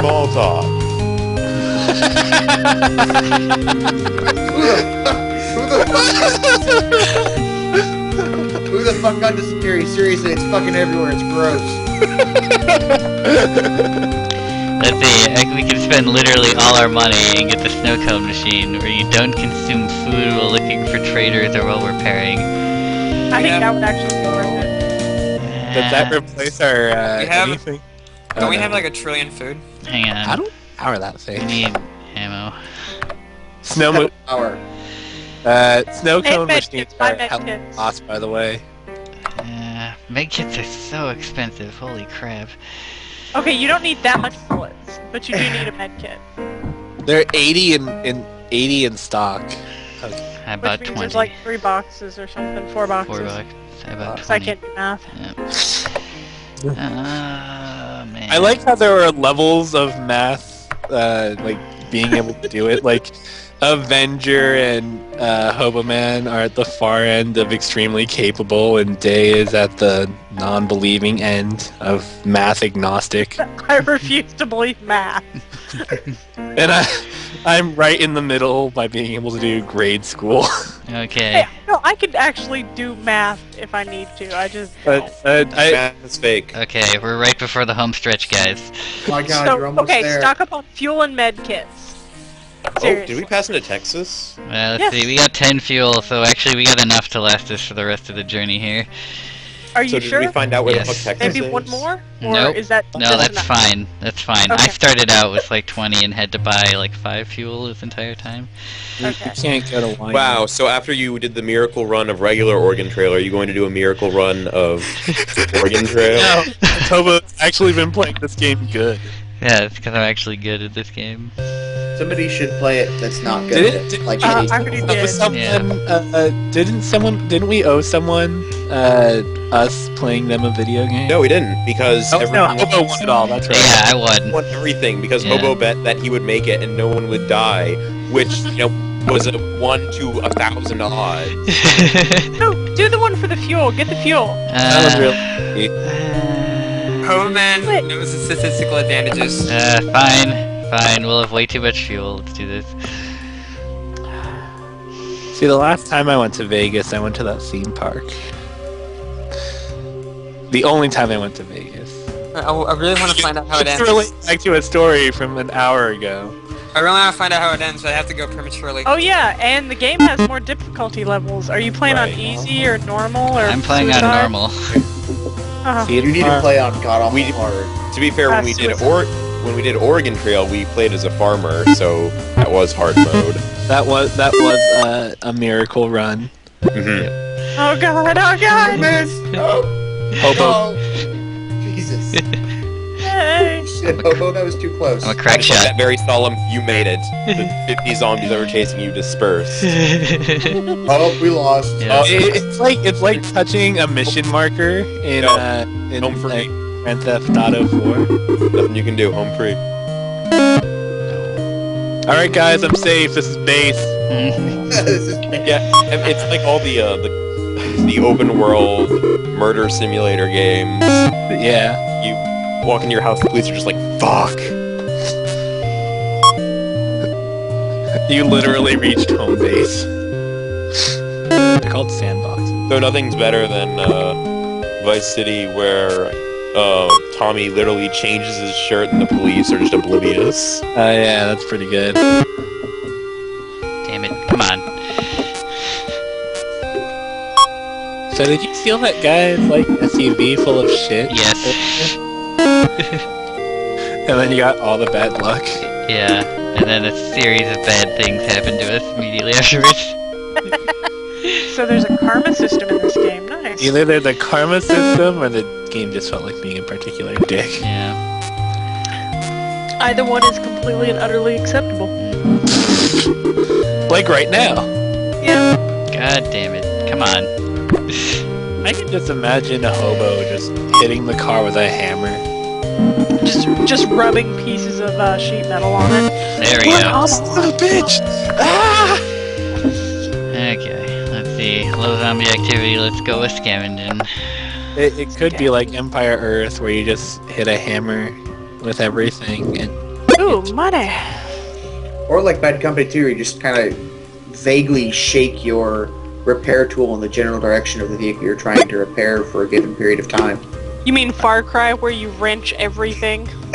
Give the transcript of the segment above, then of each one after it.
small talk. Who the fuck? Who the fuck got this theory? Seriously, it's fucking everywhere. It's gross. Let's see, uh, we can spend literally all our money and get the snow cone machine, where you don't consume food while looking for traders or while repairing. I think Yeah. that would actually be worth it. Does that replace our uh, anything? Don't we no. have like a trillion food? Hang on. How do power that thing? We need ammo. Snow mo- Power. uh, snow cone med machines kits, buy are med lost, by the way. Uh, medkits are so expensive. Holy crap. Okay, you don't need that much bullets, but you do need a med kit. They're 80 in, in 80 in stock. How Which about means 20? there's like three boxes or something, four boxes. Four bucks. How about So I can't do math. Yep. Uh, I like how there are levels of math, uh, like being able to do it. Like Avenger and uh, Hoboman are at the far end of extremely capable, and Day is at the non-believing end of math agnostic. I refuse to believe math. And I, I'm right in the middle by being able to do grade school. Okay. Hey, no, I could actually do math if I need to. I just but uh, I, That's fake. Okay, we're right before the home stretch, guys. Oh my god, so, you're almost okay, there. stock up on fuel and med kits. Oh, did we pass into Texas? Well, let's Yes. see. We got 10 fuel, so actually we got enough to last us for the rest of the journey here. Are you so you did sure? we find out where Yes. the fuck Texas Maybe is? one more? Or Nope. is that No, that's enough? fine. That's fine. I started out with like 20 and had to buy like 5 fuel this entire time. Okay. you can't go to Wyoming. Wow, so after you did the miracle run of regular Oregon Trail, are you going to do a miracle run of Oregon Trail? No, Tobo's actually been playing this game good. Yeah, it's because I'm actually good at this game. Somebody should play it that's not good. Did at it- it, like Uh, me. I already Uh, did. someone, Yeah. uh, uh, didn't someone? Didn't we owe someone uh, us playing them a video game? No, we didn't, because Oh, no, everyone Hobo won it all. That's right. Yeah, I won. won everything because Yeah. Hobo bet that he would make it and no one would die, which you know was a one to a thousand odds. No, do the one for the fuel. Get the fuel. That was Uh, really. uh, Homan Wait. knows the statistical advantages. Uh, fine, fine. We'll have way too much fuel. Let's do this. See, the last time I went to Vegas, I went to that theme park. The only time I went to Vegas. I, I really want to find out how it ends. to relate back to a story from an hour ago. I really want to find out how it ends, but I have to go prematurely. Oh yeah, and the game has more difficulty levels. Are you playing Right. on easy or normal or? I'm playing on normal. Uh-huh. See, You need to uh, play on God Awful Hard. To be fair, when we did suicide. or when we did Oregon Trail, we played as a farmer, so that was hard mode. That was that was uh, a miracle run. hmm Oh god! Oh god! Miss! Oh, Hobo. oh. Jesus. Hey. Shit, Hobo, that was too close. I'm a crack shot. that very solemn, you made it. The 50 zombies that were chasing you dispersed. Oh, we lost. Yeah. Oh, It- it's like it's like touching a mission marker in No. uh, in Home free. uh, Grand Theft Auto 4. Nothing you can do. Home free. All right, guys, I'm safe. This is base. this is Yeah, it's like all the uh, the the open world murder simulator games. Yeah. You walk into your house, the police are just like, "Fuck." You literally reached home base. They're called sandboxes. So nothing's better than uh, Vice City, where uh, Tommy literally changes his shirt and the police are just oblivious. Uh, yeah, that's pretty good. Damn it! Come on. So did you steal that guy's like SUV full of shit? Yes. And then you got all the bad luck. Yeah. And then a series of bad things happened to us immediately afterwards. So there's a karma system in this game. Nice. Either there's a karma system or the game just felt like being a particular dick. Yeah. Either one is completely and utterly acceptable. Like right now. Yeah. God damn it! Come on. I can just imagine a hobo just hitting the car with a hammer. Just just rubbing pieces of uh, sheet metal on it. There we go. son of a bitch! Ah! Low zombie activity. Let's go with Scavenging. It, it could be like Empire Earth where you just hit a hammer with everything and Ooh, money. Or like Bad Company 2, where you just kind of vaguely shake your repair tool in the general direction of the vehicle you're trying to repair for a given period of time. You mean Far Cry, where you wrench everything?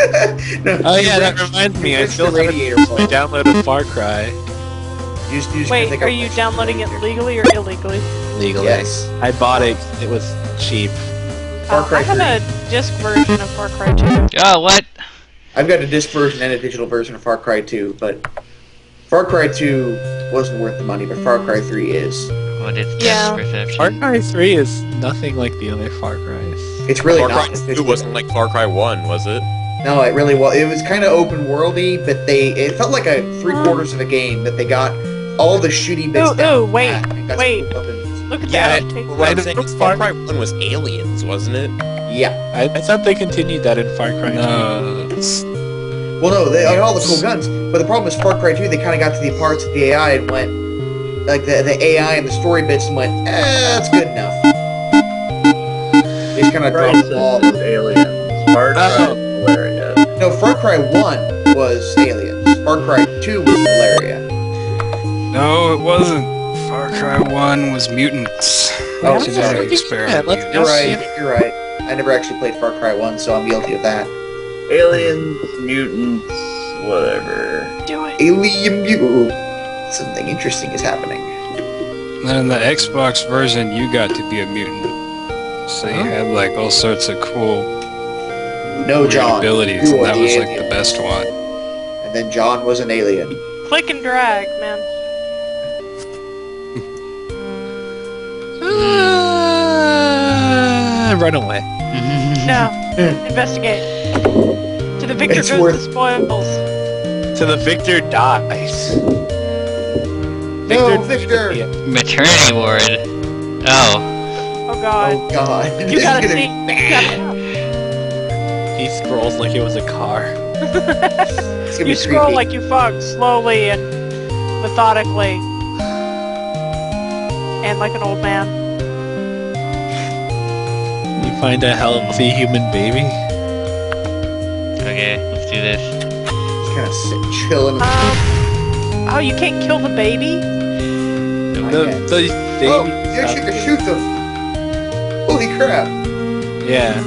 no, Oh you yeah, that reminds me. I wrench still the haven't radiator I downloaded Far Cry You just, you just Wait, are you downloading it legally or illegally? legally. Yes. I bought it. It was cheap. Far Uh, Cry I have 3. a disc version of Far Cry 2. Oh, what? I've got a disc version and a digital version of Far Cry 2, but Far Cry 2 wasn't worth the money, but Far Cry 3 is. What is Yeah. depth perception? Far Cry 3 is nothing like the other Far Cries. It's really Far not. Cry It's 2 wasn't like Far Cry 1, was it? No, it really was. It was kind of open worldy, but they it felt like a three quarters of a game that they got all the shooty bits. Ooh, down ooh, wait, pat and got some wait. Look at Yeah, that. Take- What I I'm saying is Far- Far Cry 1 was aliens, wasn't it? Yeah. I, I thought they continued that in Far Cry. No, Well, no, they had all the cool guns, but the problem is Far Cry 2. They kind of got to the parts of the AI and went like the the AI and the story bits and went, eh, that's good enough. They just kind of dropped the ball. Crysis is aliens. Far Cry Oh. is hilarious. No, Far Cry 1 was aliens. Far Cry 2 was malaria. No, it wasn't. Far Cry 1 was mutants. Oh, Genetic sorry. experiment. let's- You're right. You're right. I never actually played Far Cry 1, so I'm guilty of that. Aliens, mutants, whatever. Do it. Alien mutant. Something interesting is happening. Then in the Xbox version, you got to be a mutant. So you Huh? had like all sorts of cool No, weird John. abilities, and that the was like the best one. And then John was an alien. Click and drag, man. Run away. No. Investigate. To the victor It's goes worth- the spoils. To the victor dies. No, Victor! Yeah. Maternity ward. Oh. Oh god. Oh god. you This is gotta gonna see. be bad. He scrolls like it was a car. It's gonna You be scroll creepy. like you fuck, slowly and methodically. And like an old man. You find a healthy human baby. Okay, let's do this. Just kind of sit, chilling. Um, oh, you can't kill the baby? The, the baby. oh, you actually can shoot them. Holy crap. Yeah.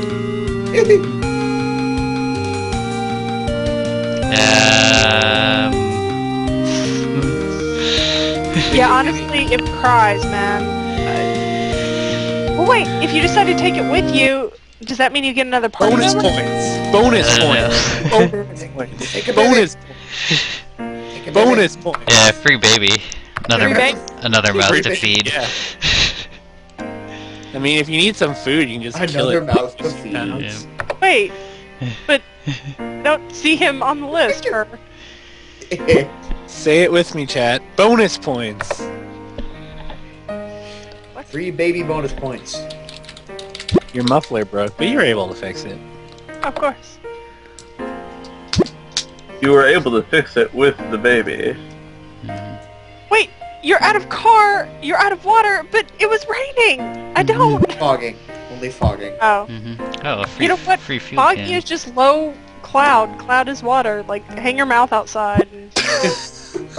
Um. Yeah, honestly, it cries, man. Well, wait, if you decide to take it with you, does that mean you get another party Bonus member? points. Bonus points. know. Bonus points. Take a Bonus. Take a Bonus points. Yeah, free baby. Another Free baby? another mouse Free to baby, feed. Yeah. I mean, if you need some food, you can just kill Another it. mouse to feed. Yeah. Wait, but don't see him on the list. Or Say it with me, chat. Bonus points. Free baby bonus points. Your muffler broke, but you were able to fix it. of course. You were able to fix it with the baby. Wait, you're out of car. You're out of water, but it was raining. I don't. Fogging. Only fogging. Oh, Mm-hmm. Oh, a free, You know what? free fuel foggy can. is just low cloud. Cloud is water. Like hang your mouth outside. And...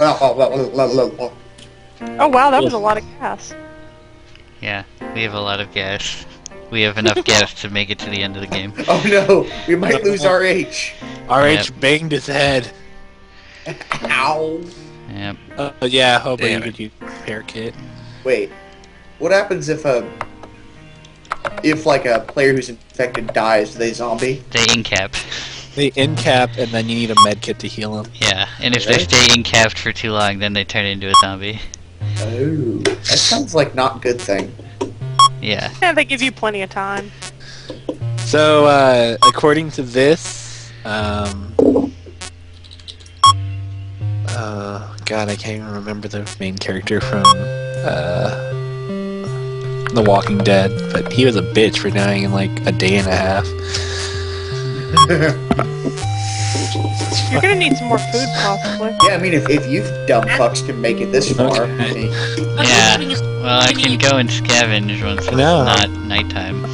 Oh. oh wow, that was a lot of gas. Yeah, we have a lot of gas. We have enough gas to make it to the end of the game. Oh no, we might lose RH. RH banged his head. Ow. Yep. Uh, yeah, hope you Damn could use repair kit. Wait, what happens if a if like a player who's infected dies? Do they zombie? They incap. They incap, and then you need a med kit to heal him. Yeah, and if they stay incapped for too long, then they turn into a zombie. Oh, that sounds like not good thing. Yeah. Yeah, they give you plenty of time. So, uh, according to this, um, uh, God, I can't even remember the main character from uh, The Walking Dead, but he was a bitch for dying in like a day and a half. You're gonna need some more food, possibly. Yeah, I mean, if, if you dumb fucks can make it this far, Okay. I mean, Yeah. Well, I can go and scavenge once it's No. not nighttime.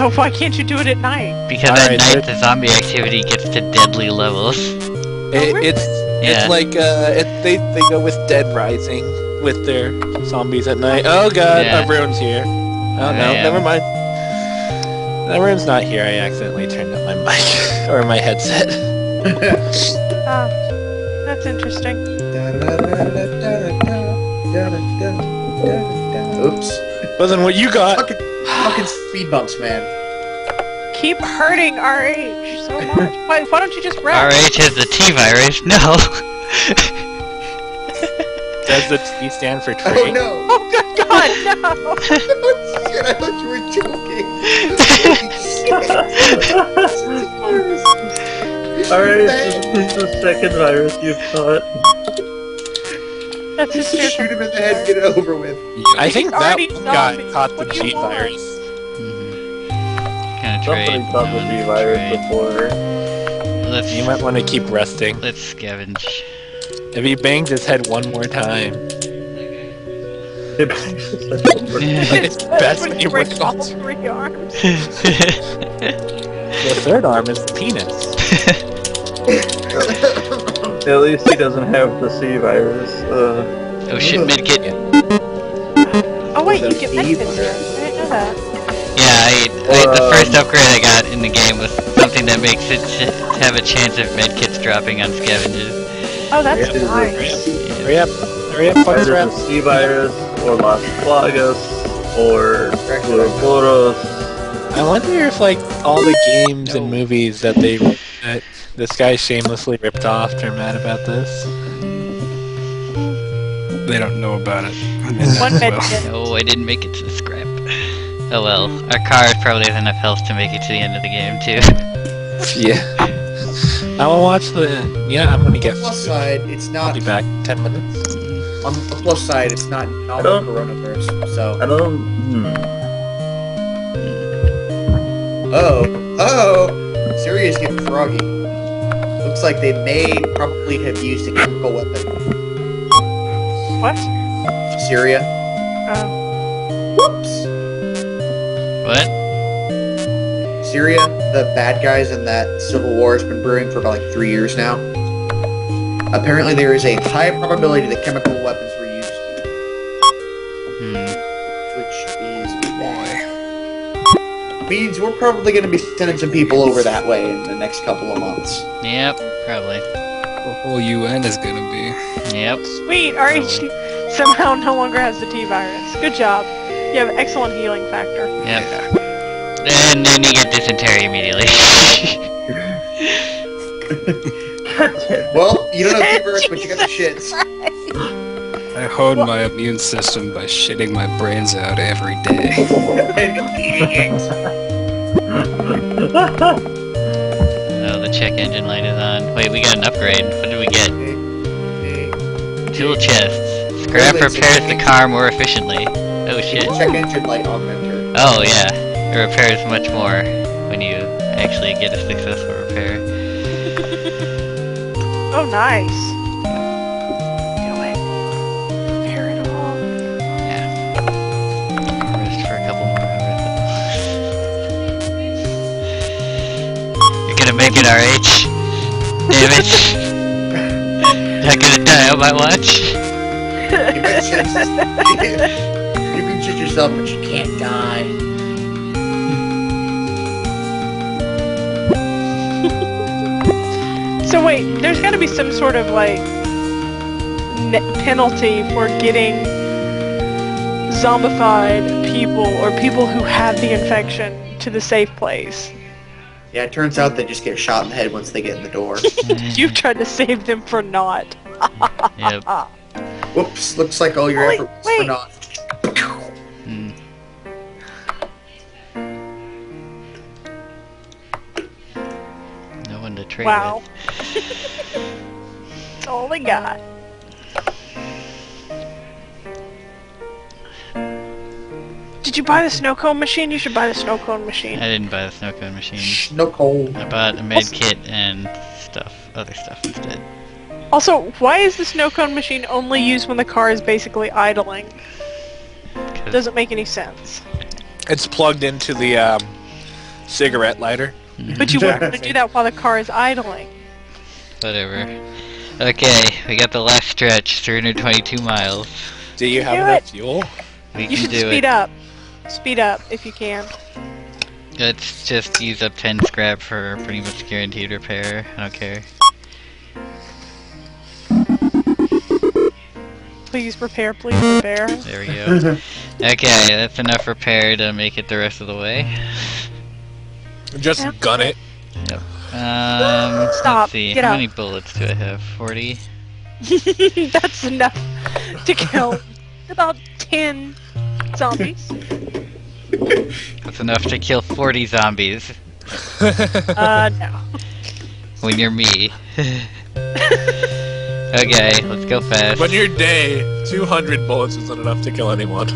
Oh, why can't you do it at night? Because at Alright, night so- the zombie activity gets to deadly levels. It, it's Yeah. it's like uh, it, they they go with Dead Rising with their zombies at night. Oh god, Yeah. everyone's here. Oh no, Yeah. never mind. Everyone's not here. I accidentally turned up my mic or my headset. Ah, that's interesting. Oops. Wasn't what you got. Fucking, fucking speed bumps, man. Keep hurting RH so much. Why, why don't you just rest? RH has the T virus. No. Does the T stand for tree? Oh train? no! Oh good God, no! oh, Shit, I thought you were joking. Alright, this is the second virus you've caught. That's Just shoot him in the head, get it over with. I think that Already one guy caught the What do you G want? virus. Kind of Somebody trade. caught the no, V virus trade. before. Let's You might want to keep resting. let's scavenge. If he bangs his head one more time, it's best when when you you break work all three arms. the third arm is the penis. At least he doesn't have the C virus. Uh, oh shit, medkit. Oh wait, you get V medkits I didn't know that. Yeah, I, I, the Um, first upgrade I got in the game was something that makes it ch- have a chance of medkits dropping on scavengers. Oh, that's nice. Hurry up, hurry up, fuck either C virus, or Las Plagas, or Ouroboros. I wonder if like all the games and movies that they that this guy shamelessly ripped off are mad about this. They don't know about it. One Well, medkit. Oh, I didn't make it to the scrap. Oh well, our car probably has enough health to make it to the end of the game too. Yeah. I will watch the. Yeah, I'm gonna get. Plus side, it's not. I'll not. be back in ten minutes. On the plus side, it's not novel don't- coronavirus. So. I don't. Hmm. Oh, oh! Syria's getting froggy. Looks like they may probably have used a chemical weapon. What? Syria. Oh. Whoops. What? Syria, the bad guys in that civil war has been brewing for about like three years now. Apparently, there is a high probability that chemical weapons were used, Hmm. which is bad. Means we're probably going to be sending some people over that way in the next couple of months. Yep, probably. the whole UN is gonna be. Yep. Sweet, RH somehow no longer has the T virus. Good job. You have an excellent healing factor. Yep. And then you get dysentery immediately. Well, you don't have fever, but you got the shits. I hone my immune system by shitting my brains out every day. oh, the check engine light is on. Wait, we got an upgrade. What did we get? Tool chests. Scrap Well, repairs the car more efficiently. Oh shit. Check engine light augmenter. Oh yeah. It repairs much more when you actually get a successful repair. Oh, nice. Do it. Repair it all. Yeah. Rest for a couple more hours. You're gonna make it RH. Damn it. Not gonna die on my watch. You might shit- you can shit yourself, but you can't die. So wait, there's got to be some sort of like penalty for getting zombified people or people who have the infection to the safe place. Yeah, it turns out they just get shot in the head once they get in the door. You've tried to save them for naught. Yep. Whoops, looks like all your Wait, effort was wait. for naught. Hmm. No one to trade Wow. with. That's all they got. Did you buy the snow cone machine? You should buy the snow cone machine. I didn't buy the snow cone machine. Snow cone. I bought a med kit and stuff, other stuff instead. Also, why is the snow cone machine only used when the car is basically idling? 'Cause- Doesn't make any sense. It's plugged into the um, cigarette lighter. But you wouldn't want to do that while the car is idling. Whatever. Okay, we got the last stretch, 322 miles. Do you have Do enough it. fuel? We You can should do speed it. up. Speed up if you can. Let's just use up 10 scrap for pretty much guaranteed repair. I don't care. Please repair, please repair. There we go. okay, that's enough repair to make it the rest of the way. Just gun it. Um, Stop, let's see. get How up. many bullets do I have? 40? That's enough to kill about 10 zombies. That's enough to kill 40 zombies Uh, no. when you're me. okay, let's go fast. When you're day, 200 bullets isn't enough to kill anyone.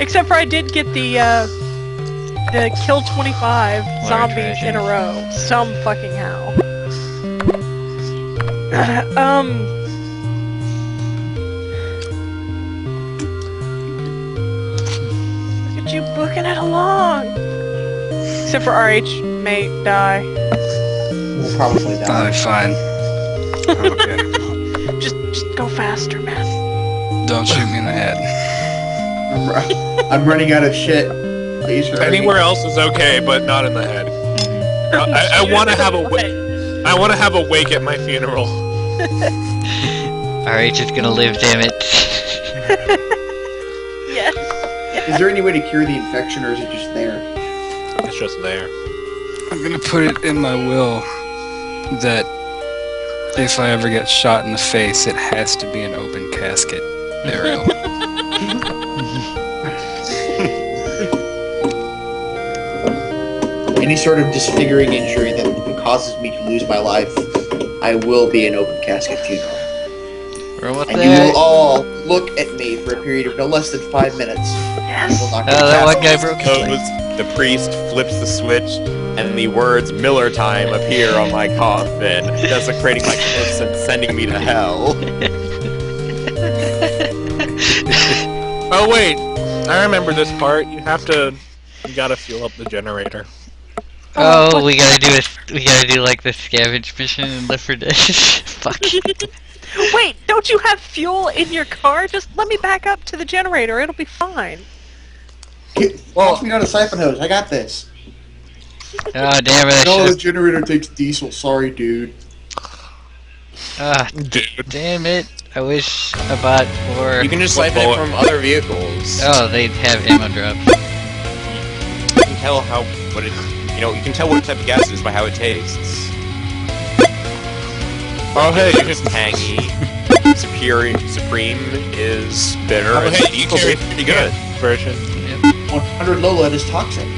Except for I did get the, uh, the kill 25 zombies in a row. Some fucking how. um. Look at you booking it along. Except for RH may die. We'll probably die. Oh, fine. Okay. Just, just go faster, man. Don't shoot me in the head. I'm, ru- I'm running out of shit. Please hurry. Anywhere else is okay, but not in the head. I, I want to have a wa- I want to have a wake at my funeral. RH is gonna live, damn it. Yes. Is there any way to cure the infection, or is it just there? It's just there. I'm gonna put it in my will that if I ever get shot in the face, it has to be an open casket burial. Any sort of disfiguring injury that causes me to lose my life, I will be an open casket funeral. We're And you will all look at me for a period of no less than five minutes. You will not uh, get Oh, that one guy broke his leg. The priest flips the switch, and the words Miller time appear on my coffin, desecrating my corpse and sending me to hell. Oh wait, I remember this part. You have to, you gotta fuel up the generator. Oh, we gotta do a, we gotta do like the scavenge mission in Left 4 Dead. Fuck. Wait, don't you have fuel in your car? Just let me back up to the generator. It'll be fine. Get- Toss me on a siphon hose. I got this. Oh damn it! No, the generator takes diesel. Sorry, dude. Ah, Dude. damn it! I wish I bought more. You can just What siphon it from other vehicles. Oh, they have ammo drops. You can tell how what it, you know, you can tell what type of gas it is by how it tastes. Oh hey, you It's can, tangy. Superior, supreme is bitter. oh hey, you Equally can pretty good. version. 100 Lola is toxic.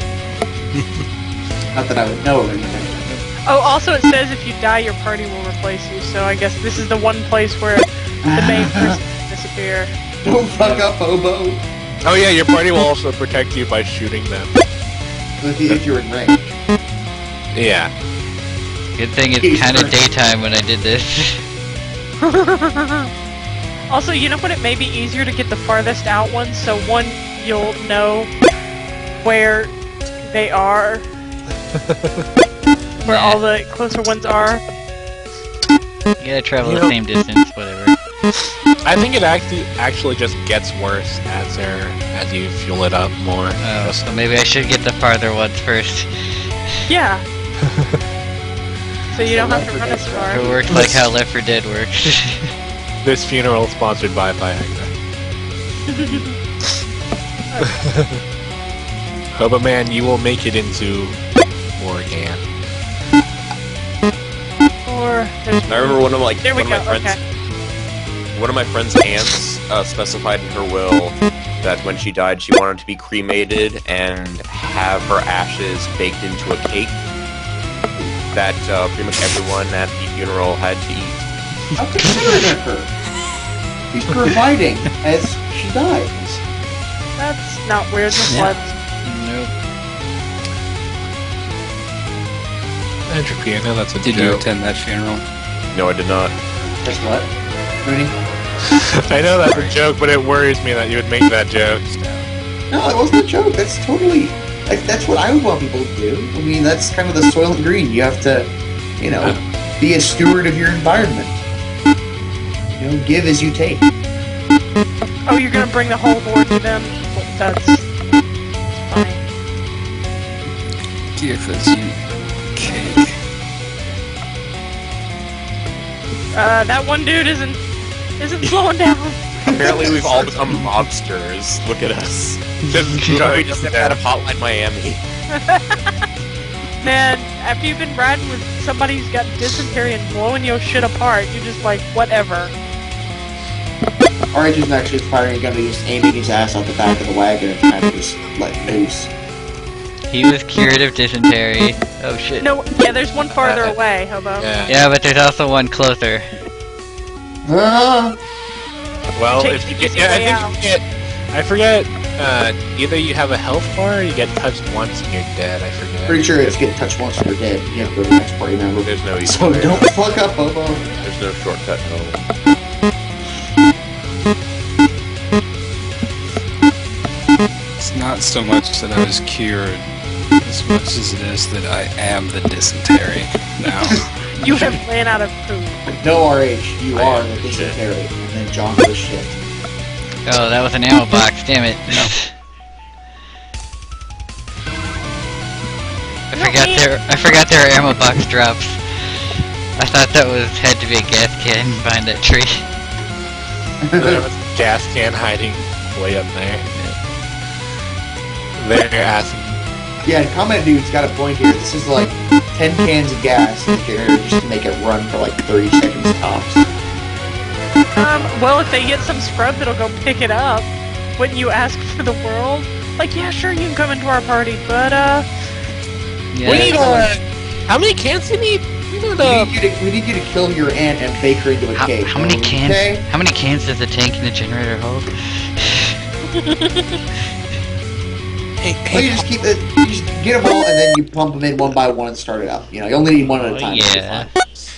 Not that I would know of anything. Oh, also it says if you die, your party will replace you. So I guess this is the one place where the main person can disappear. Don't fuck up, hobo. Oh yeah, your party will also protect you by shooting them. If, you, if you're in range. Yeah. Good thing it's kind of daytime when I did this. also, you know what? It may be easier to get the farthest out ones. So one, you'll know where they are, where all the closer ones are. You gotta travel You the know- same distance, whatever. I think it actually actually just gets worse as there as you fuel it up more. Oh, so maybe I should get the farther ones first. Yeah. so you don't have to run as far. It far. works like how Left 4 Dead works. This funeral is sponsored by Viagra. Hobo man, you will make it into Morgan. Or there's I remember one of like There we one of go. my friends Okay. One of my friend's aunts uh, specified in her will that when she died she wanted to be cremated and have her ashes baked into a cake that uh, pretty much everyone at the funeral had to eat. How considerate of her. He's providing as she dies. That's not weird. Just Yeah. what? nope. Entropy, I know that's a Did you attend that funeral? No, I did not. That's what? Mooney? I know that's a joke, but it worries me that you would make that joke. No, that wasn't a joke. That's totally Like that's what I would want people to do. I mean, that's kind of the Soylent Green. You have to, you know, be a steward of your environment. You know, give as you take. Oh, you're gonna bring the whole board to them? That's fine. Give as you cake. Uh, that one dude isn't isn't slowing down. Apparently, we've all become mobsters. Look at us. Just, we just stepped out of Hotline Miami. Man, after you've been riding with somebody who's got dysentery and blowing your shit apart, you're just like, whatever. Orange isn't actually firing a gun, he's just aiming his ass out the back of the wagon and kind of just let loose. He was cured of dysentery. Oh shit. No, yeah, there's one farther uh, away, Hobo. Yeah. Yeah, but there's also one closer. Well, Take if you get, yeah, I think out. you get. I forget. Uh, either you have a health bar or you get touched once and you're dead. I forget. pretty sure it's get touched once and you're dead. You have to go to the next party member. There's no easy So way. don't fuck up, Bobo. There's no shortcut home. It's not so much that I was cured, as much as it is that I am the dysentery now. You have ran out of poop. No RH, you I are am the shit. dysentery. And then John goes shit. Oh, that was an ammo box. Damn it. I forgot there. I forgot there were ammo box drops. I thought that was had to be a gas can behind that tree. there was a gas can hiding way up there. They're asking. Yeah, and Comment Dude's got a point here. This is like 10 cans of gas in the generator just to make it run for like 30 seconds tops. Um, well, if they get some scrub that'll go pick it up, wouldn't you ask for the world? Like, yeah, sure, you can come into our party, but, uh, Yeah. We need uh, How many cans do you need? We need We uh, need, you to, we need you to kill your aunt and bake her into a How, cake. how many cans? Okay? How many cans does the tank in the generator hold? hey, Well, hey, you just keep it. You just get them all, and then you pump them in one by one and start it up. You know, you only need one at a Oh, time. yeah.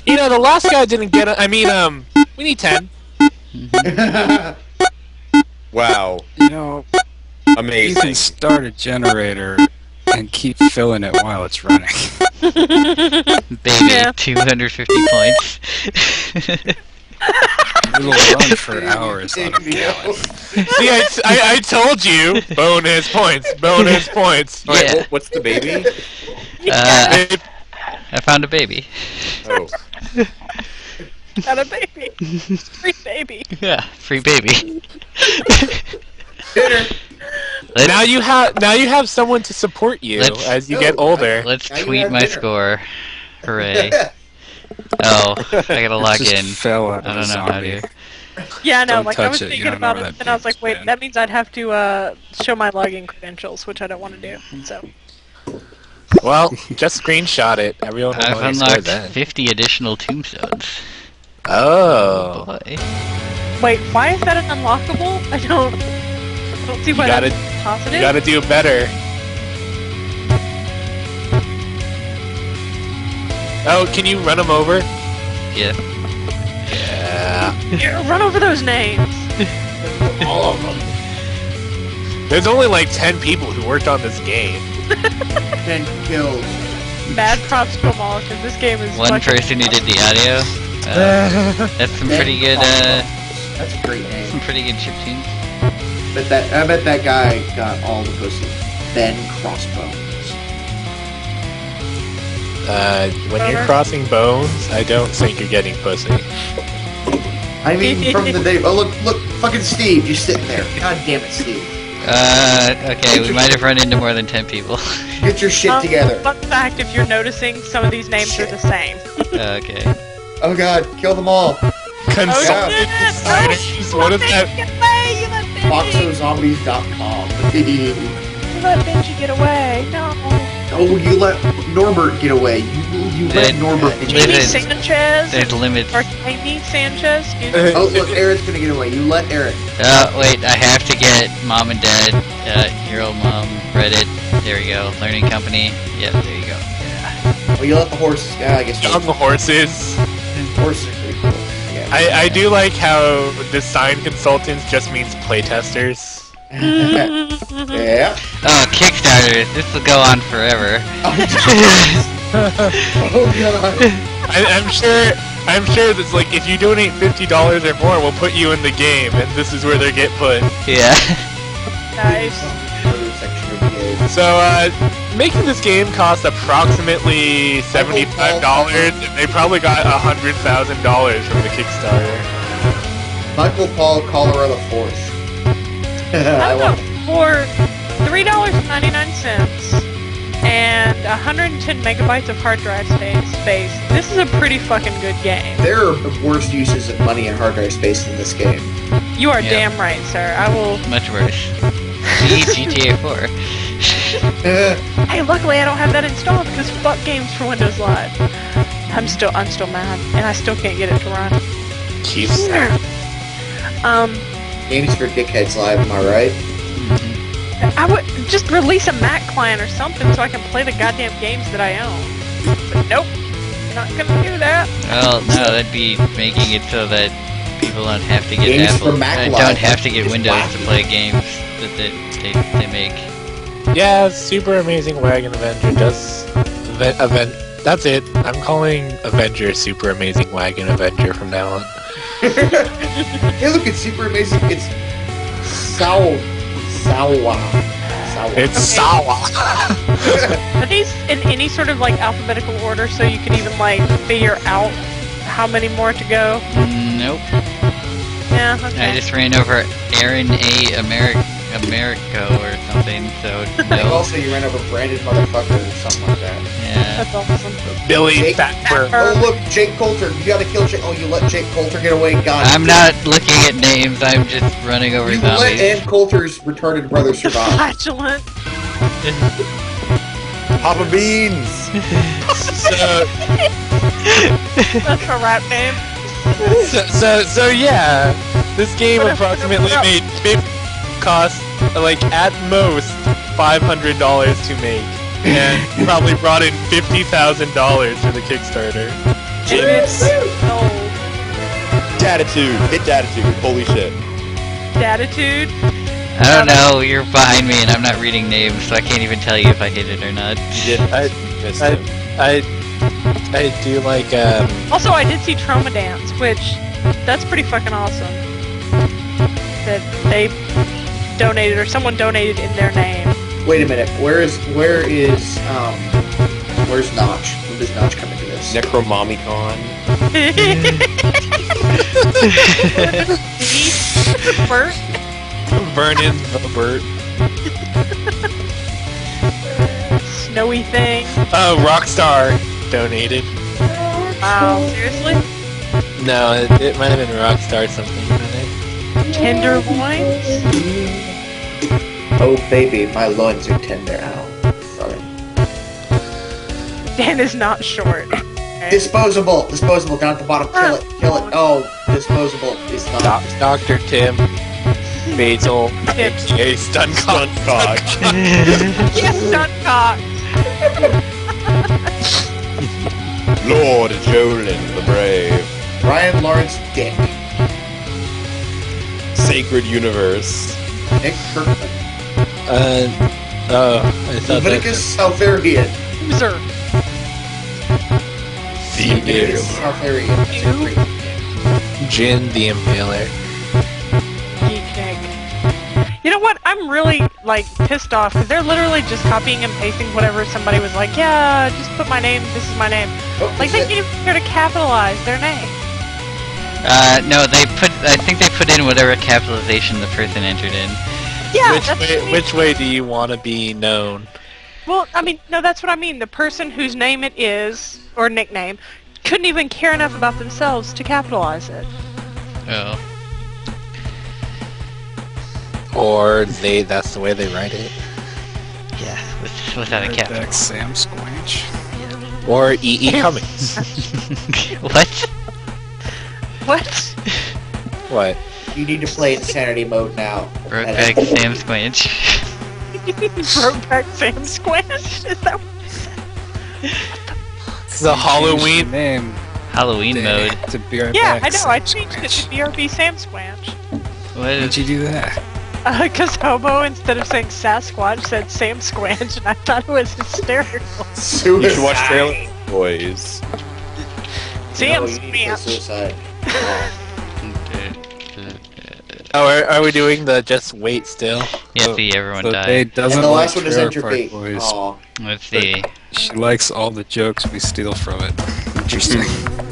you know the last guy didn't get it. I mean, um, we need ten. Wow. you know, you can Amazing. start a generator and keep filling it while it's running. Baby, Yeah. 250 points. It'll run for hours on a gallon. See, I, I, I told you. Bonus points. Bonus points. Wait, Yeah. wh- what's the baby? Uh, Babe, I found a baby. Oh, got a baby. Free baby. Yeah, free baby. Let's, now you have now you have someone to support you Let's- as you get older. let's Now you tweet have my dinner. score. Hooray. Oh, I gotta log Just in. fell out I don't a know how zombie. to. Yeah, no, Don't like, I touch was it, you thinking don't know about where it, that and I was like, baby's wait, been. that means I'd have to, uh, show my login credentials, which I don't want to do, so. Well, just screenshot it. Everyone will I've know your unlocked then. 50 additional tombstones. Oh, Boy. Wait, why is that an unlockable? I don't, I don't see why gotta- that's positive. you gotta do better. Oh, can you run them over? Yeah. Yeah. Yeah, Run over those names. All of them. There's only like 10 people who worked on this game. Ten kills. Bad props to them all, because this game is One fucking person who did the audio. Uh, that's some pretty good, uh, That's a great name. some pretty good chip tunes. Bet that I bet that guy got all the pussy. Ben Crossbones. Uh, when you're crossing bones, I don't think you're getting pussy. I mean, from the day. Oh look, look, fucking Steve, just sitting there. God damn it, Steve. Uh, okay, we might have run into more than 10 people. Get your shit Um, together. Fun fact, if you're noticing, some of these names are the same. okay. Oh god, kill them all. Consultant yeah. designers. What is that? Get away! You let Foxozombies.com. you let Benji get away! No. Oh, you let Norbert get away. You, you let Norbert get Live Jamie in- Sanchez. There's limits. Or Amy Sanchez. Excuse me. Oh, look, Eric's gonna get away. You let Eric. Uh, wait, I have to get mom and dad, uh, your old mom, Reddit. There we go. Learning company. Yep, there you go. Yeah. Oh, you let the horses. Yeah, I guess On the horses. horses are pretty cool. Yeah. I, I do like how design consultants just means playtesters. Yeah. Oh, Kickstarter. This will go on forever. Oh god. I, I'm sure. I'm sure that's like if you donate fifty dollars or more, we'll put you in the game, and this is where they get put. yeah. Nice. Section of the game. So, uh, making this game cost approximately seventy-five dollars, and they probably got a hundred thousand dollars from the Kickstarter. Michael Paul Colorado Force. I I don't know, for three dollars and ninety nine cents and 110 megabytes of hard drive space, space, this is a pretty fucking good game. there are worse uses of money and hard drive space in this game. You are Yeah. damn right, sir. I will. Much worse. See GTA 4. Hey, luckily I don't have that installed because fuck games for Windows Live. I'm still, I'm still mad, and I still can't get it to run. Keeps Um, Games for Dickheads Live, am I right? I would just release a Mac client or something so I can play the goddamn games that I own. But nope, not gonna do that. Well, no, that'd be making it so that people don't have to get Games Apple. for Mac uh, don't have to get is Windows to play games that they, they, they make. Yeah, Super Amazing Wagon Avenger does event, event. That's it. I'm calling Avenger Super Amazing Wagon Avenger from now on. Hey, look, it's super amazing. It's Sao. Sawa. Sawa. It's Sawa. Are these in any sort of like alphabetical order so you can even like figure out how many more to go? Nope. Yeah, I just ran over Aaron A. Americ Americo or something, so no. also, you ran over Brandon motherfucker or something like that. Yeah. That's awesome. Billy Jake- Fatberg. Oh, look, Jake Coulter. You gotta kill Jake. Oh, you let Jake Coulter get away. God. I'm not looking at names, I'm just running over You let zombies. Ann Coulter's retarded brother survive. Flatulent. Papa Beans! So, That's a rap name. so, so, so yeah, this game What approximately what made cost like at most five hundred dollars to make, and probably brought in fifty thousand dollars for the Kickstarter. It's no Datitude! Hit Datitude, holy shit. attitude. I don't know, you're behind me and I'm not reading names, so I can't even tell you if I hit it or not. You did. I, I. I, I do like um. Also, I did see Trauma Dance, which that's pretty fucking awesome. That they donated or someone donated in their name. Wait a minute. Where is where is um where's Notch? When does Notch come into this? Necromomicon. Bert, Vernon the Burt. snowy thing. Oh, Rockstar donated. Wow, seriously? No, it, it might have been Rockstar something. wasn't it? Tenderloins? Oh baby, my loins are tender. Ow. Sorry. Dan is not short. Okay. Disposable, disposable down at the bottom. Kill it, kill it. Oh, disposable is not. Doc, Dr. Tim Basil, Tim. aka Stuncock. Cock. Yes, not cock. Lord Jolin the Brave. Ryan Lawrence Dick. Sacred Universe. Nick Kirkman. Uh, oh, I thought that Leviticus Southarian. Loser. Leviticus Southarian. That's a great name. Jin the Impaler. You know what? I'm really like pissed off because they're literally just copying and pasting whatever somebody was like. Yeah, just put my name. This is my name. Oh, Like they it- can't even figure to capitalize their name. Uh, no, they put, I think they put in whatever capitalization the person entered in. Yeah, which way? I mean. Which way do you want to be known? Well, I mean, no, that's what I mean. The person whose name it is or nickname couldn't even care enough about themselves to capitalize it. Oh. Or they? That's the way they write it. Yeah, with, without a capital. back, Sam Squanch. Or E. E. Cummings. what? What? what? You need to play insanity mode now. Brokeback Sam Squinch. Brokeback Sam Squanch? Is that? what The Halloween. name Halloween Danny, mode. to be right Yeah, I know. I Sam changed it to BRB Sam Squanch. What Why'd is you do that? Uh, because Hobo, instead of saying Sasquatch, said Sam Squanch, and I thought it was hysterical. You should watch Trailer Boys. Sam No, you need to Squanch. suicide. Oh, are, are we doing the just wait still? Yeah, see, everyone So died. they doesn't the like last one is Trailer Enter Park Boys. Aw. Let's see. She likes all the jokes we steal from it. Interesting.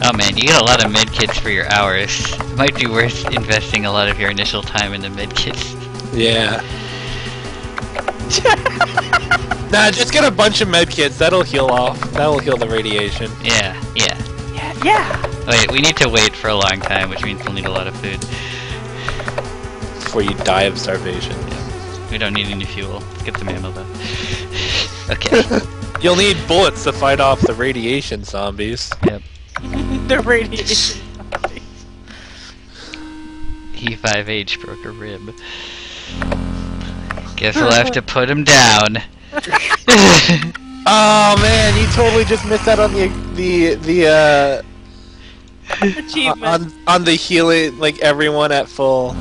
Oh man, you get a lot of med kits for your hours. It might be worth investing a lot of your initial time into med kits. Yeah. nah, just get a bunch of med kits. That'll heal off. That'll heal the radiation. Yeah, yeah. Yeah, yeah. Wait, we need to wait for a long time, which means we'll need a lot of food. Before you die of starvation. We don't need any fuel. Let's get some ammo though. okay. You'll need bullets to fight off the radiation zombies. Yep. the radiation. E5H broke a rib. Guess we'll have to put him down. Oh man, you totally just missed out on the the the uh Achievement. on on the healing like everyone at full.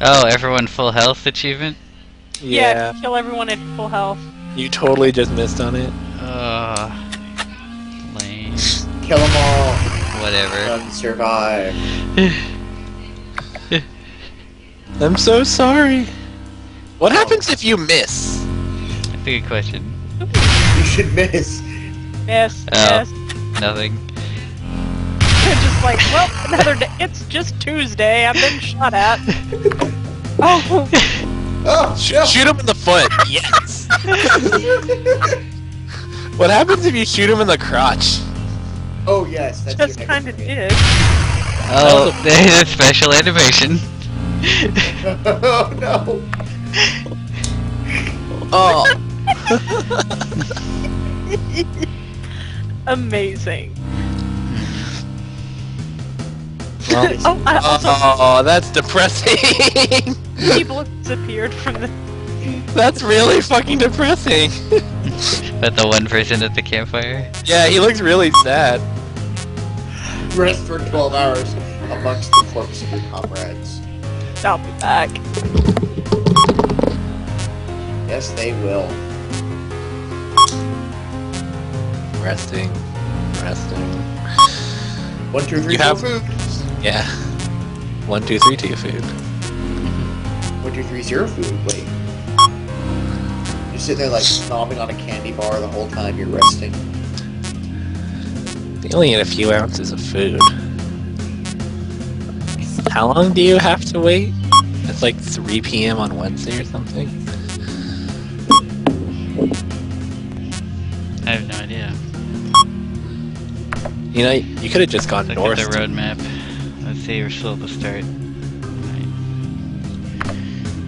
oh, everyone full health achievement? yeah. kill everyone at full health. You totally just missed on it. Oh. Lame. Kill them all. Whatever. None survive. I'm so sorry. What oh. happens if you miss? That's a good question. You should miss. Miss. Oh. yes. Nothing. Just like, well, another day. It's just Tuesday. I've been shot at. oh, Oh, Sh- Shoot him in the foot. Yes. what happens if you shoot him in the crotch? oh yes, that's just kind of next did. Oh, there's a special animation. oh no. Oh. Amazing. Oh, I uh, also oh, that's depressing. people disappeared from the. that's really fucking depressing. But the one person at the campfire. Yeah, he looks really sad. Rest for 12 hours amongst the corpse of your comrades. I'll be back. Yes, they will. Resting. Resting. One, two, three, You four, have- food. Yeah. One, two, three, two food. One, two, three, zero food. Wait. You're sitting there like snobbing on a candy bar the whole time you're resting. You only need a few ounces of food. How long do you have to wait? It's like 3 p.m. on Wednesday or something. I have no idea. You know, you could have just gone Look north. at the road map. Let's see, we're still at the start.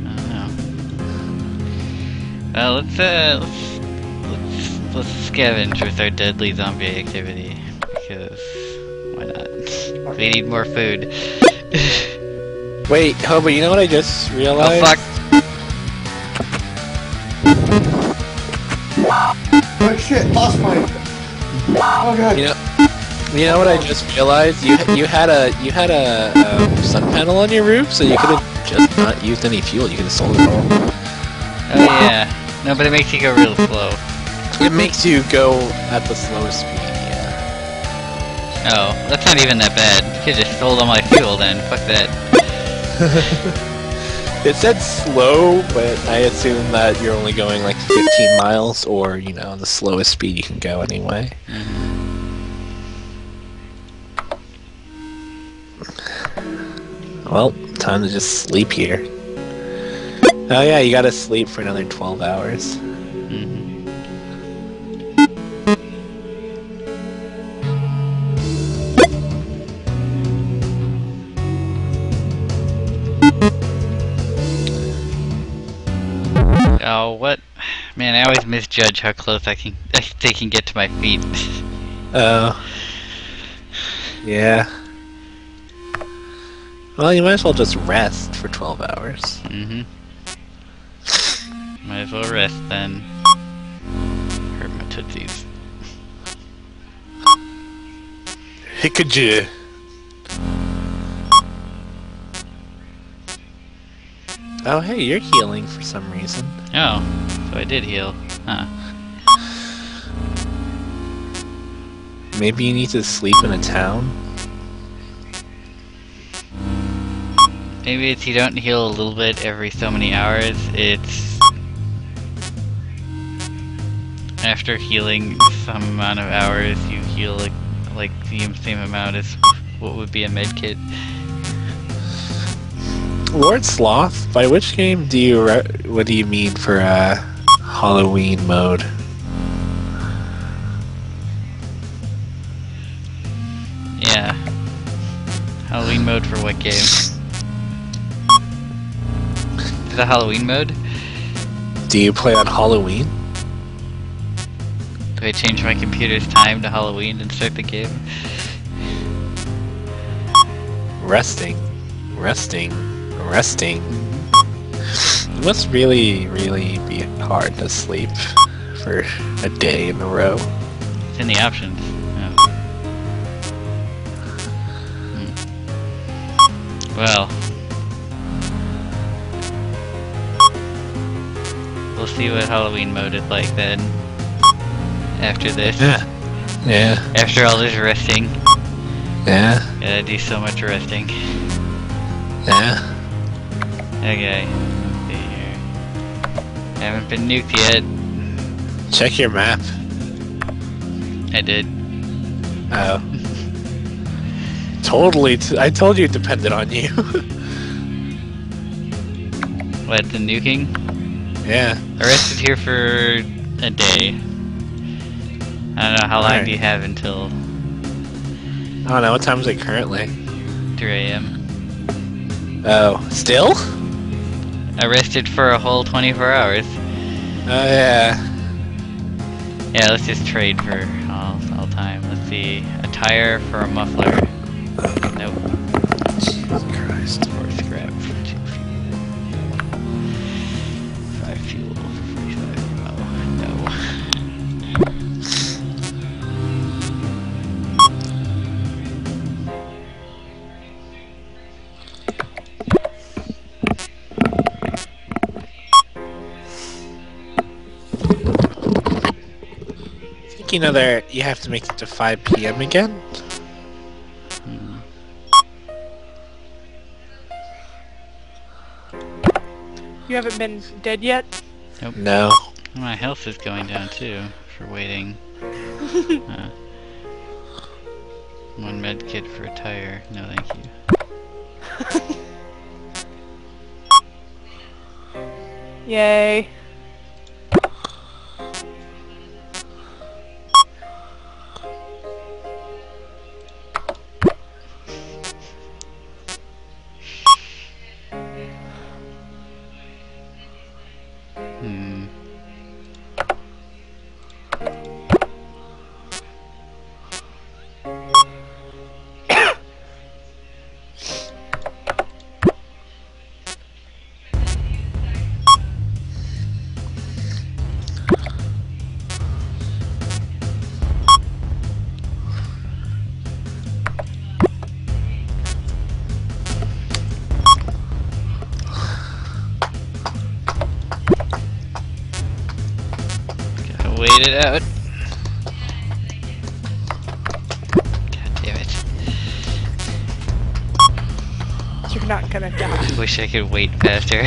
I don't know. Well, let's uh, let's let's let's scavenge with our deadly zombie activity because why not? We need more food. Wait, Hobo, you know what I just realized? oh realized? fuck! Oh shit, lost my. Oh god. You know, you know what I just realized? You you had a you had a um, sun panel on your roof, so you could have just not used any fuel. You could have sold it all. Oh yeah. No, but it makes you go real slow. It makes you go at the slowest speed. Yeah. Oh, that's not even that bad. You could just sold all my fuel then. Fuck that. It said slow, but I assume that you're only going like 15 miles, or you know, the slowest speed you can go anyway. Well, time to just sleep here. Oh yeah, you gotta sleep for another 12 hours. Mhm. Oh, what? Man, I always misjudge how close I can they can get to my feet. Oh. Yeah. Well, you might as well just rest for 12 hours. mm-hmm. Might as well rest then. Hurt my tootsies. Hickaja. Oh, hey, you're healing for some reason. Oh, so I did heal. Huh. Maybe you need to sleep in a town. Maybe it's you don't heal a little bit every so many hours. It's after healing some amount of hours, you heal like like the same amount as what would be a med kit. Lord Sloth, by which game do you re- what do you mean for uh, Halloween mode? Yeah. Halloween mode for what game? It Halloween mode? Do you play on Halloween? Do I change my computer's time to Halloween and start the game? Resting, resting, resting. It must really, really be hard to sleep for a day in a row. It's in the options. Oh. Hmm. Well. See what Halloween mode is like then. After this. Yeah. Yeah, After all this resting. yeah, Gotta do so much resting. yeah. Okay. See here. Haven't been nuked yet. Check your map. I did. Oh. Totally. T- I told you it depended on you. What, the nuking? yeah. I rested here for a day. I don't know how long Alright. do you have until I don't know. What time is it currently? 3 a.m.? Oh, still? I rested for a whole 24 hours. Oh yeah. Yeah, let's just trade for all, all time. Let's see. A tire for a muffler. Nope. Jesus Christ. For scrap think you know there you have to make it to 5 p.m. again. You haven't been dead yet? Nope. No. My health is going down too for waiting. Uh, one med kit for a tire. No, thank you. Yay. Wait it out. God damn it. You're not gonna die. I Wish I could wait faster.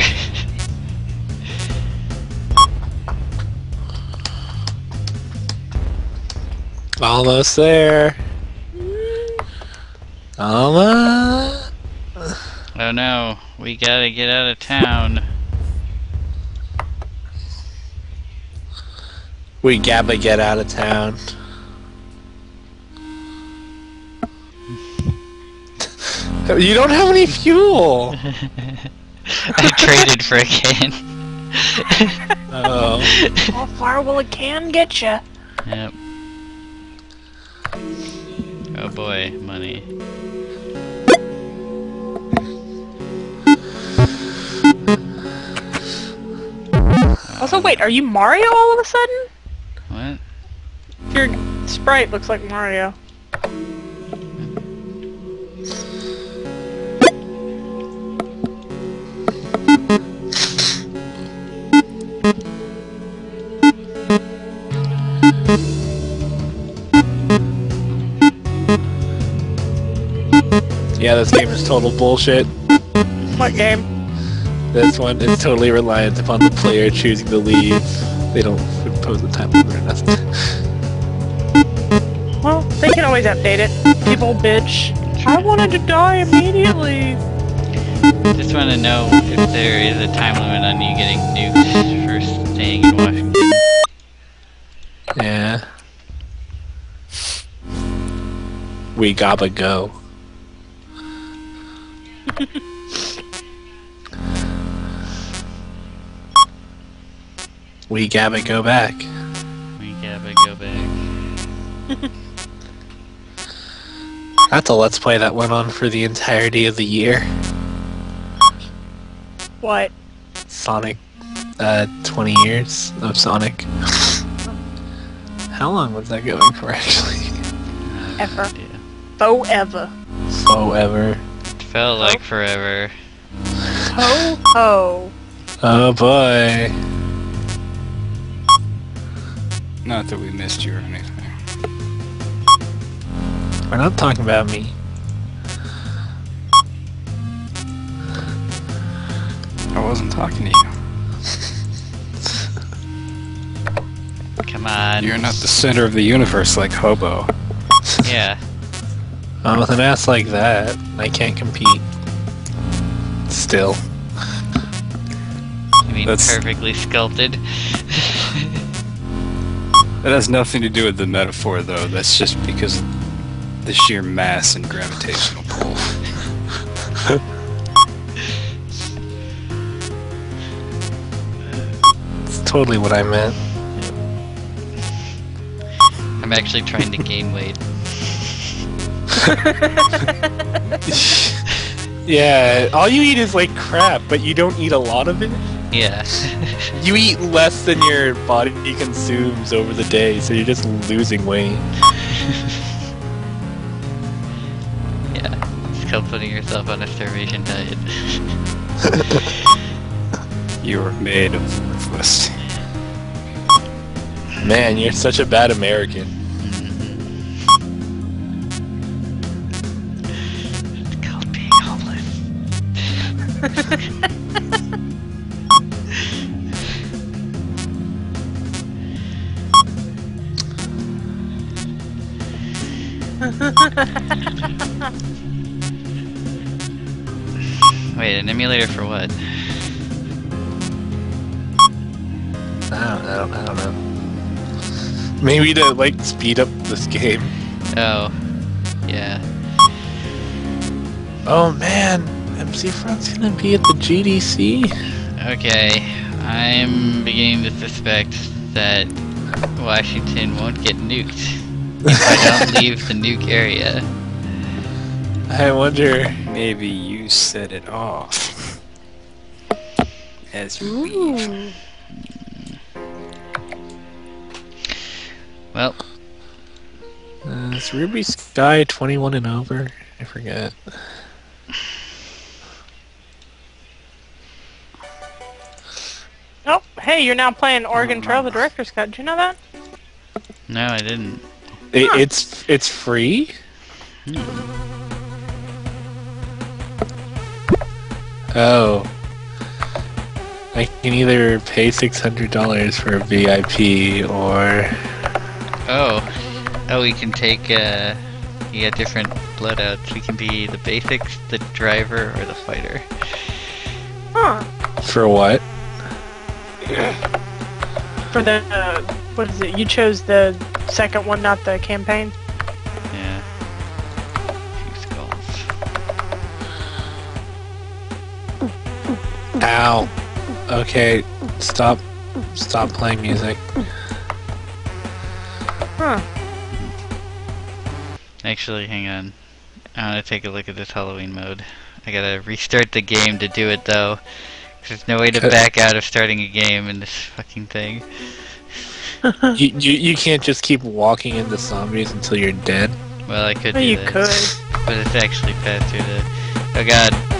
Almost there. Almost. oh no, we gotta get out of town. We gotta get out of town. you don't have any fuel. I traded for a can. Oh. How far will a can get you? Yep. Oh boy, money. Also, wait, are you Mario all of a sudden? What? Your sprite looks like Mario. Yeah, this game is total bullshit. What game? This one is totally reliant upon the player choosing the lead. They don't impose a time nothing. Well, they can always update it. People bitch. I wanted to die immediately. Just want to know if there is a time limit on you getting nuked for staying in Washington. Yeah. We gotta go. we gotta go back. That's a let's play that went on for the entirety of the year. What? Sonic, uh, 20 years of Sonic. How long was that going for actually? Ever. Yeah. Forever. Forever. Felt like forever. Ho ho. Oh boy. Not that we missed you or anything. We're not talking about me. I wasn't talking to you. Come on. You're not the center of the universe like Hobo. Yeah. Not with an ass like that, I can't compete. Still. I mean, That's- perfectly sculpted. That has nothing to do with the metaphor, though. That's just because of the sheer mass and gravitational pull. It's totally what I meant. I'm actually trying to gain weight. yeah, all you eat is like crap, but you don't eat a lot of it. Yeah. You eat less than your body consumes over the day, so you're just losing weight. yeah. Putting yourself on a starvation diet. You were made of worthless. Man, you're such a bad American. An emulator for what? I don't, I don't, I don't know. Maybe to like speed up this game. Oh, yeah. Oh man, MC Front's gonna be at the GDC. Okay, I'm beginning to suspect that Washington won't get nuked if I don't leave the nuke area. I wonder. Maybe you set it off. As you leave. Well, Uh, is Ruby Sky 21 and over? I forget. Oh, hey, you're now playing Organ Trail, the director's cut. Did you know that? no, I didn't. It, Huh. it's it's free. Oh. I can either pay six hundred dollars for a VIP or Oh, oh, we can take. Uh, yeah got different loadouts. We can be the basics, the driver, or the fighter. Huh. for what? For the, uh, what is it? You chose the second one, not the campaign? Ow. Okay, stop stop playing music. Huh. Actually, hang on. I want to take a look at this Halloween mode. I gotta restart the game to do it though. 'cause There's no way to back out of starting a game in this fucking thing. you, you you can't just keep walking into zombies until you're dead. Well, I could Well, do you that, could. but it's actually faster to. Oh god, the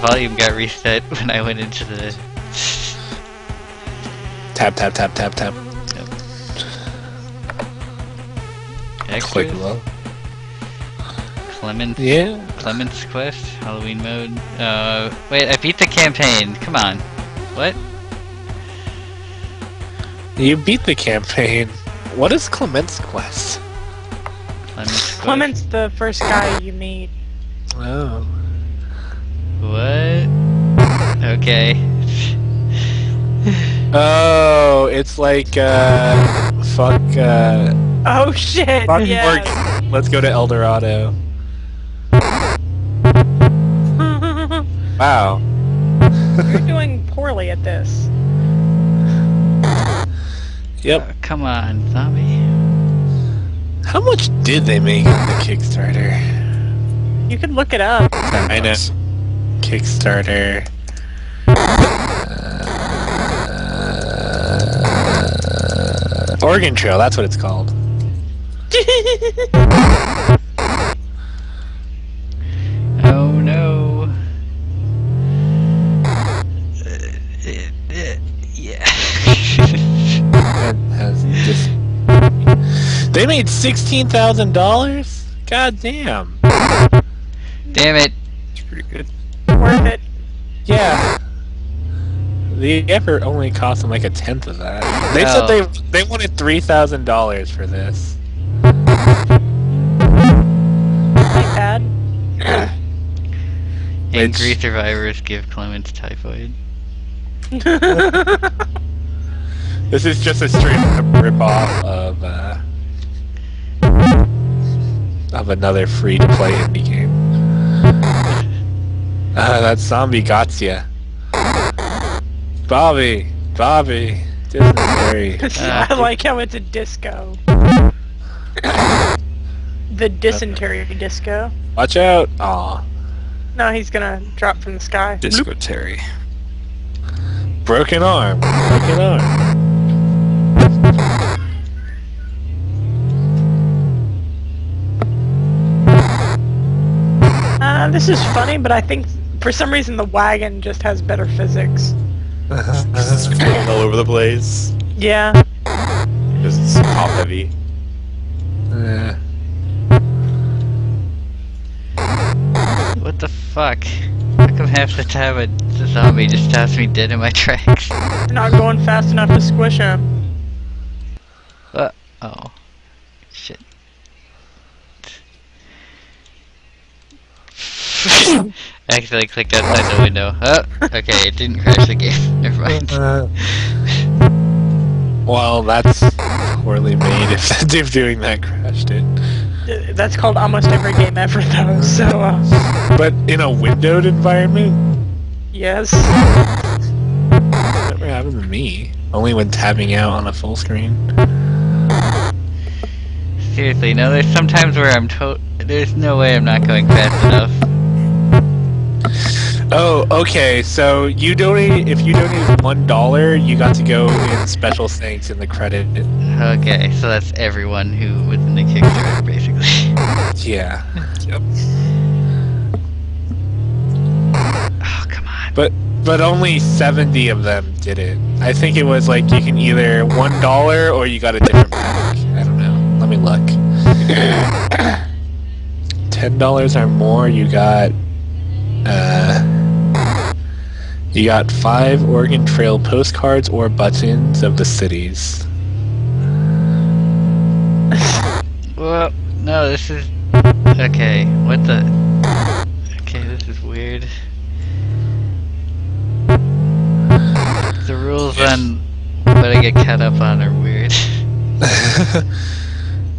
volume got reset when I went into the. Tap tap tap tap tap. Extras. Click low. Clemens. Yeah. Clemens Quest, Halloween mode. Uh, wait, I beat the campaign. Come on. What? You beat the campaign. What is Clement's quest? Clemens Quest. Clement's the first guy you meet. Oh. What? Okay. Oh, it's like uh fuck uh Oh shit! fuck yes. Morgan. Let's go to El Dorado. Wow. You're doing poorly at this. Yep. Uh, come on, zombie. How much did they make on the Kickstarter? You can look it up. I know. Kickstarter. Uh, Organ Trail, that's what it's called. Oh no. Yeah. Just... They made sixteen thousand dollars. God damn. Damn it. It's pretty good. Worth it. Yeah. The effort only cost them like a tenth of that. They Oh. said they they wanted three thousand dollars for this. Ain't bad. Angry Which- survivors give Clemens typhoid. This is just a straight up rip off of uh, of another free to play indie game. Uh, that zombie got ya. Bobby, Bobby, dysentery. I like how it's a disco. The dysentery disco. Watch out! Aw, No, he's gonna drop from the sky. Disco Terry. broken arm, broken arm. Uh, this is funny, but I think for some reason the wagon just has better physics. It's floating all over the place. Yeah. Because it's top heavy. Uh, What the fuck? How come half the time a zombie just stops me dead in my tracks? You're not going fast enough to squish him. Uh, oh. Shit. Accidentally clicked outside the window. Oh, okay, it didn't crash the game. Never mind. Uh, well, that's poorly made if, if doing that crashed it. Uh, That's called almost every game ever, though. So, uh, But in a windowed environment, yes. never happened to me. Only when tabbing out on a full screen. Seriously, no, there's sometimes where I'm to- There's no way I'm not going fast enough. Oh, okay. So you donate if you donate one dollar, you got to go in special thanks in the credit. Okay, so that's everyone who was in the Kickstarter, basically. Yeah. Yep. Oh, come on. But but only seventy of them did it. I think it was like you can either one dollar or you got a different pack. I don't know. Let me look. Ten dollars or more, you got you got five Organ Trail postcards or buttons of the cities. Well, no, this is. Okay, what the. Okay, this is weird. The rules on what I get caught up on are weird.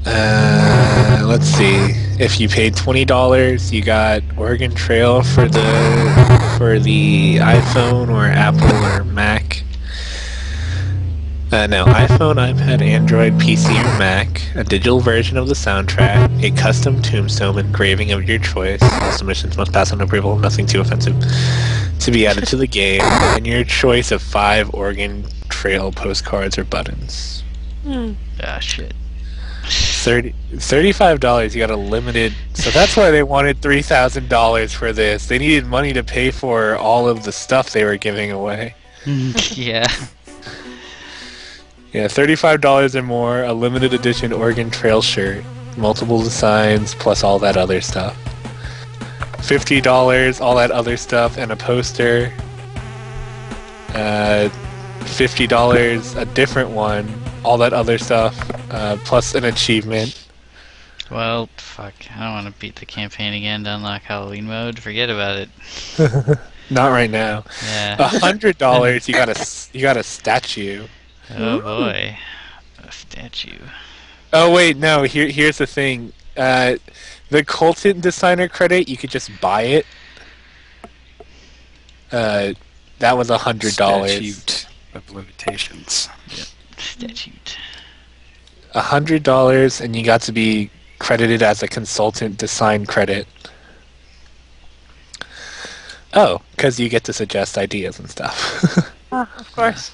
uh, let's see. If you paid twenty dollars, you got Organ Trail for the for the iPhone or Apple or Mac. Uh, no, iPhone, iPad, Android, PC, or Mac, a digital version of the soundtrack, a custom tombstone engraving of your choice. All submissions must pass on approval, nothing too offensive, to be added to the game, and your choice of five Organ Trail postcards or buttons. Hmm. Ah, shit. 30 $35 you got a limited so that's why they wanted $3000 for this they needed money to pay for all of the stuff they were giving away yeah. yeah $35 or more a limited edition organ trail shirt multiple designs plus all that other stuff fifty dollars, all that other stuff, and a poster. Uh, fifty dollars, a different one, all that other stuff, uh, plus an achievement. Well, fuck. I don't want to beat the campaign again to unlock Halloween mode. Forget about it. Not right now. Yeah. A hundred dollars, you got a s- you got a statue. Oh boy. A statue. Oh wait, no. Here here's the thing. Uh, the Colton designer credit, you could just buy it. Uh, that was a hundred dollars. Statute of limitations. Statute. A hundred dollars, and you got to be credited as a consultant to sign credit. Oh, because you get to suggest ideas and stuff. Ah, of course.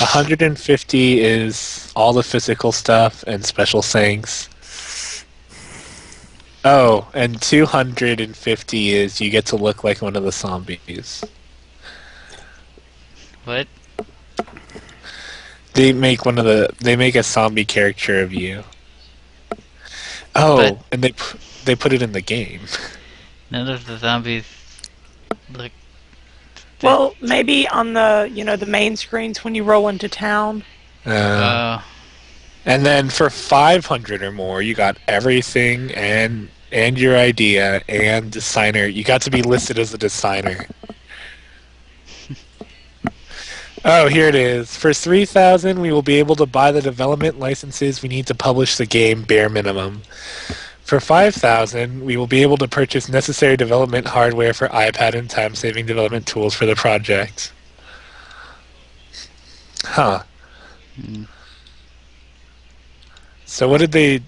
150 is all the physical stuff and special things. Oh, and 250 is you get to look like one of the zombies. What? They make one of the they make a zombie character of you. Oh, But- and they they put it in the game. None of the zombies look. Well, maybe on the you know the main screens when you roll into town. Uh, Oh. and then for 500 or more, you got everything and and your idea and designer. You got to be listed as a designer. Oh, here it is. For 3000, we will be able to buy the development licenses we need to publish the game bare minimum. For 5000, we will be able to purchase necessary development hardware for iPad and time-saving development tools for the project. Huh. Hmm. So what did they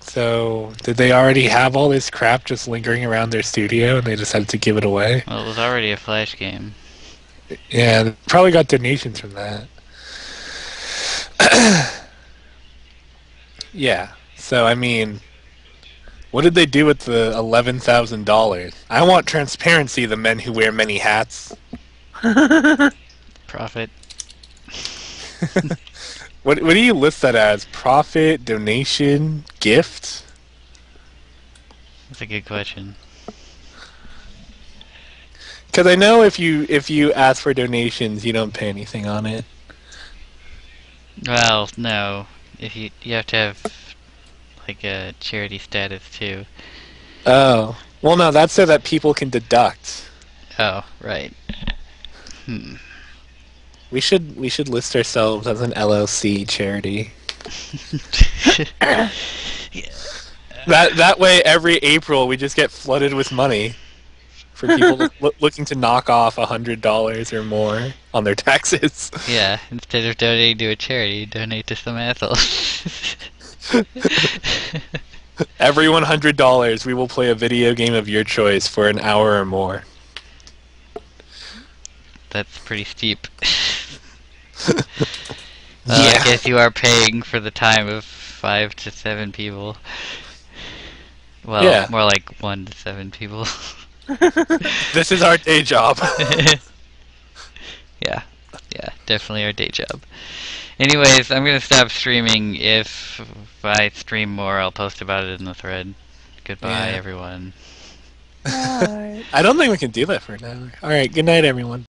So did they already have all this crap just lingering around their studio and they decided to give it away? Well, it was already a Flash game. Yeah, they probably got donations from that. yeah. So I mean, what did they do with the eleven thousand dollars? I want transparency. The men who wear many hats. Profit. What what do you list that as? Profit, donation, gift? That's a good question. Because I know if you if you ask for donations, you don't pay anything on it. Well, no. If you you have to have like a charity status too. Oh, well, no, that's so that people can deduct. Oh, right. Hmm. We should we should list ourselves as an LLC charity. That that way, every April we just get flooded with money for people loo- looking to knock off a hundred dollars or more on their taxes. yeah, instead of donating to a charity, donate to some asshole. Every one hundred dollars, we will play a video game of your choice for an hour or more. That's pretty steep. Well, I guess you are paying for the time of five to seven people. Well, Yeah. more like one to seven people. This is our day job. yeah, yeah, definitely our day job. Anyways, I'm gonna stop streaming. If I stream more, I'll post about it in the thread. Goodbye, Yeah. everyone. Right. I don't think we can do that for now. All right, good night, everyone.